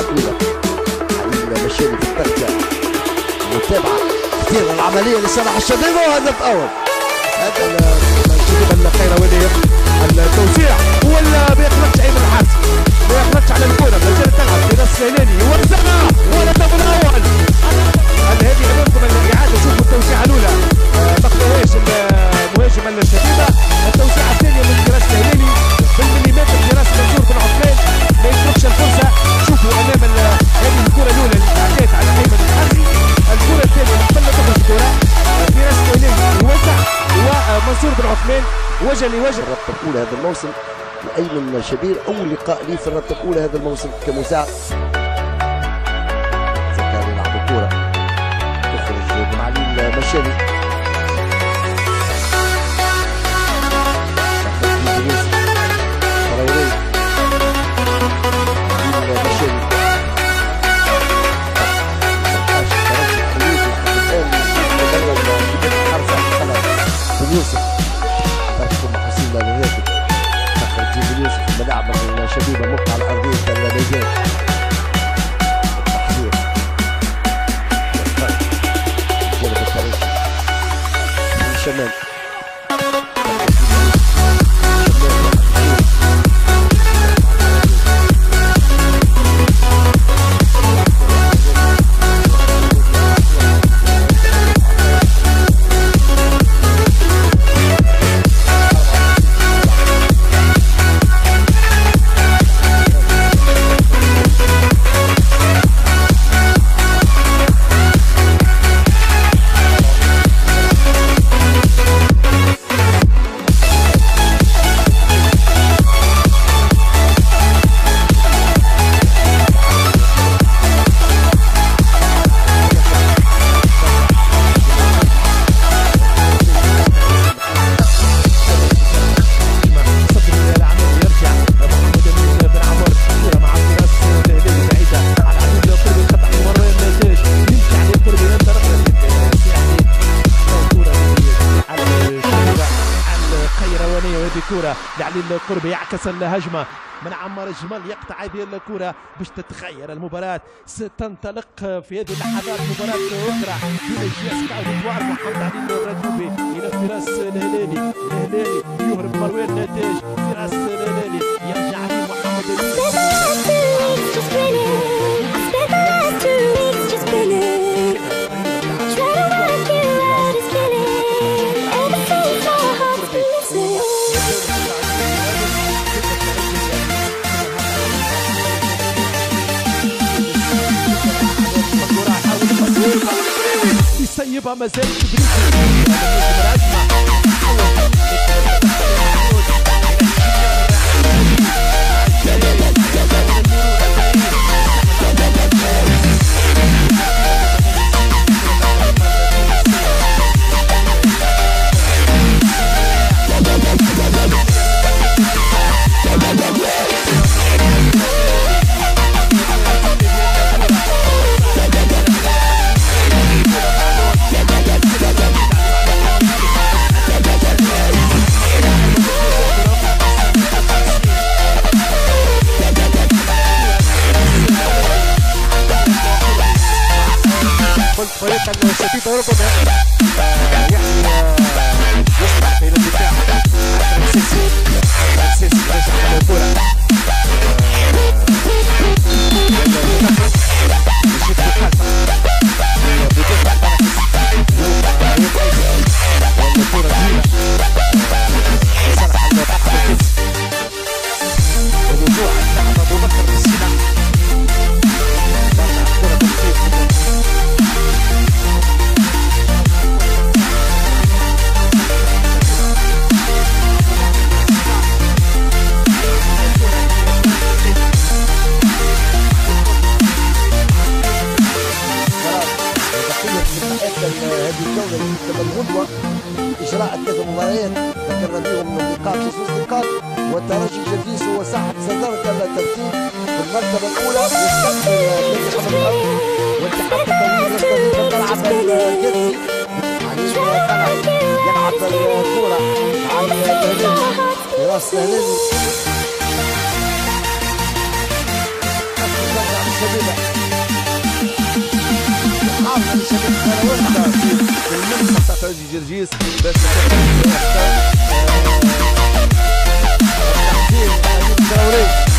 طويله حليل مشاري في التغطيه متابعه كثير العملية لصالح الشبيبه وهدف اول هذا الشبيبه الخيروانيه التوزيع اللي ما يخلطش ايمن الحارس ما ومنصور بن عثمان وجه لوجه الرابطه الاولى هذا الموسم لايمن شبير اول لقاء لي في الرابطه الاولى هذا الموسم كمساعد زكريا يلعب الكرة. تخرج بن علي الكرة. لعلي القربي يعكس الهجمة. من عمر الجمال يقطع هذه الكرة. باش تتغير المباراة. ستنطلق في هذه اللحظات مباراة أخرى. في جي سكاوت محمد علي الرجوبي. إلى فراس الهلالي الهلالي يهرب مروان نتاج فراس يسيبها مازال Oye, cuando se pito oro con قدوة إجراء ثلاث مباريات ذكرنا بهم لقاء في نقاط والترجي الجديد هو صاحب صدارة الترتيب في المرتبة الأولى Sérgio Dias diz, dessa conversa. Tá aqui, tá aqui,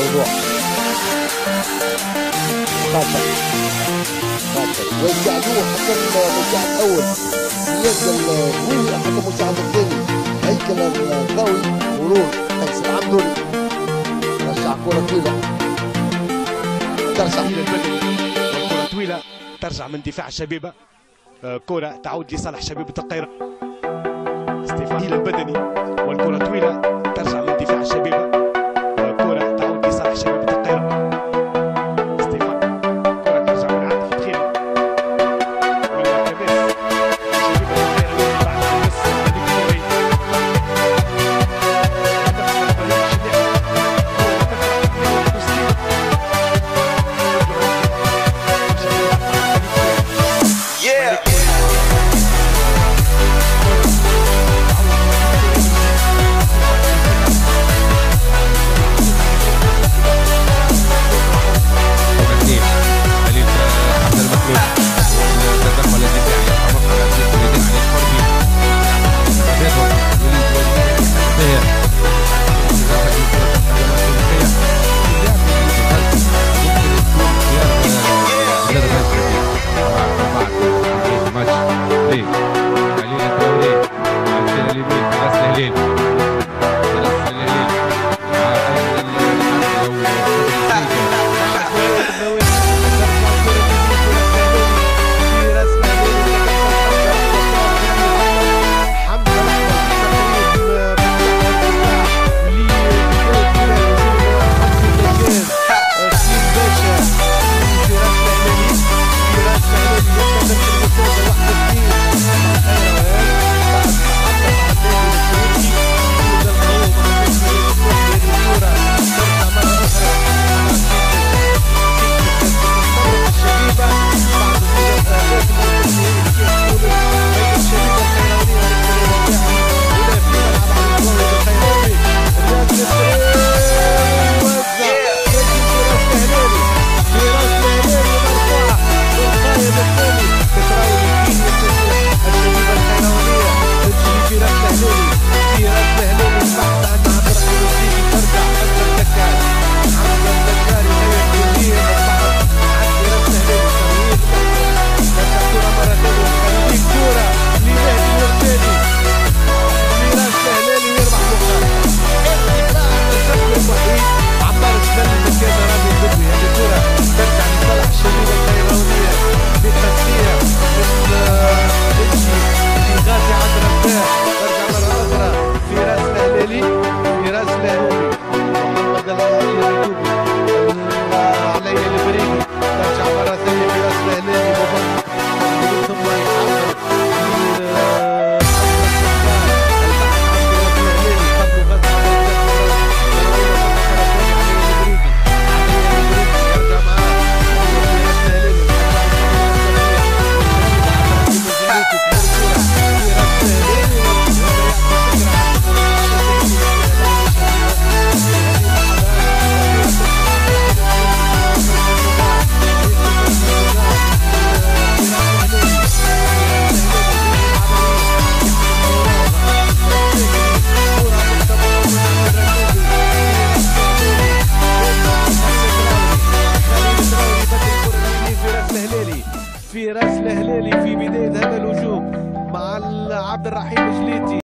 الموضوع. تفضل. تفضل. ويساعدوه حتى المساعد الأول. ينزل قوي حتى المساعد الثاني هيكل القوي ونور. طيب، قيس العبد نوري كرة طويلة. ترجع من البدري والكره طويلة ترجع من دفاع شبيبة. آه، كرة تعود لصالح شبيبة القيره استفادة البدني والكرة طويلة